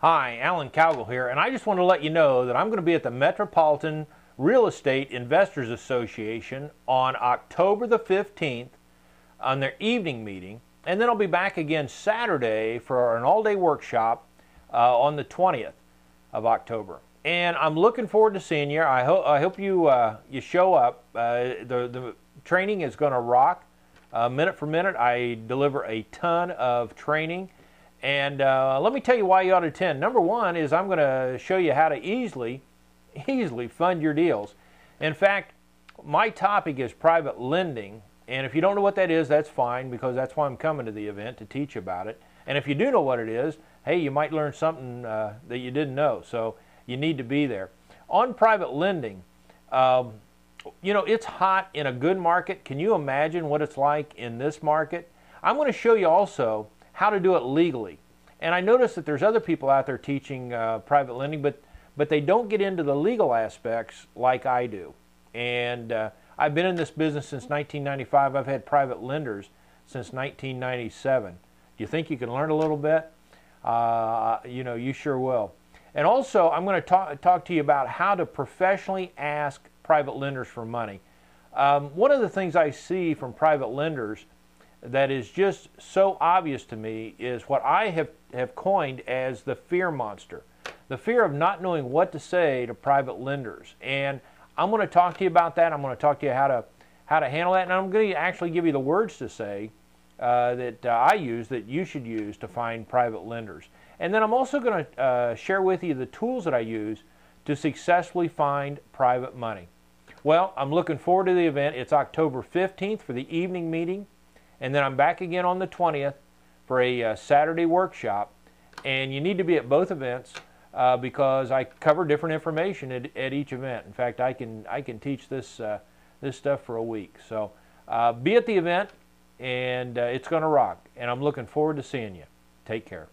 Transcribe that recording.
Hi, Alan Cowgill here, and I just want to let you know that I'm going to be at the Metropolitan Real Estate Investors Association on October the 15th on their evening meeting, and then I'll be back again Saturday for an all day workshop uh, on the 20th of October. And I'm looking forward to seeing you. I, ho- I hope you, uh, you show up. Uh, the, the training is going to rock. Uh, minute for minute, I deliver a ton of training and uh, let me tell you why you ought to attend. Number one is I'm going to show you how to easily, easily fund your deals. In fact, my topic is private lending. And if you don't know what that is, that's fine because that's why I'm coming to the event to teach about it. And if you do know what it is, hey, you might learn something uh, that you didn't know. So you need to be there. On private lending, um, you know, it's hot in a good market. Can you imagine what it's like in this market? I'm going to show you also how to do it legally. And I notice that there's other people out there teaching uh, private lending, but but they don't get into the legal aspects like I do. And uh, I've been in this business since 1995. I've had private lenders since 1997. Do you think you can learn a little bit? Uh, you know, you sure will. And also, I'm going to talk, talk to you about how to professionally ask private lenders for money. Um, one of the things I see from private lenders that is just so obvious to me is what I have, have coined as the fear monster the fear of not knowing what to say to private lenders. And I'm going to talk to you about that. I'm going to talk to you how to how to handle that, and I'm going to actually give you the words to say uh, that uh, I use that you should use to find private lenders. And then I'm also going to uh, share with you the tools that I use to successfully find private money. Well, I'm looking forward to the event. It's October 15th for the evening meeting. And then I'm back again on the 20th for a uh, Saturday workshop. And you need to be at both events uh, because I cover different information at, at, each event. In fact, I can I can teach this uh, this stuff for a week. So uh, be at the event, and uh, it's going to rock. And I'm looking forward to seeing you. Take care.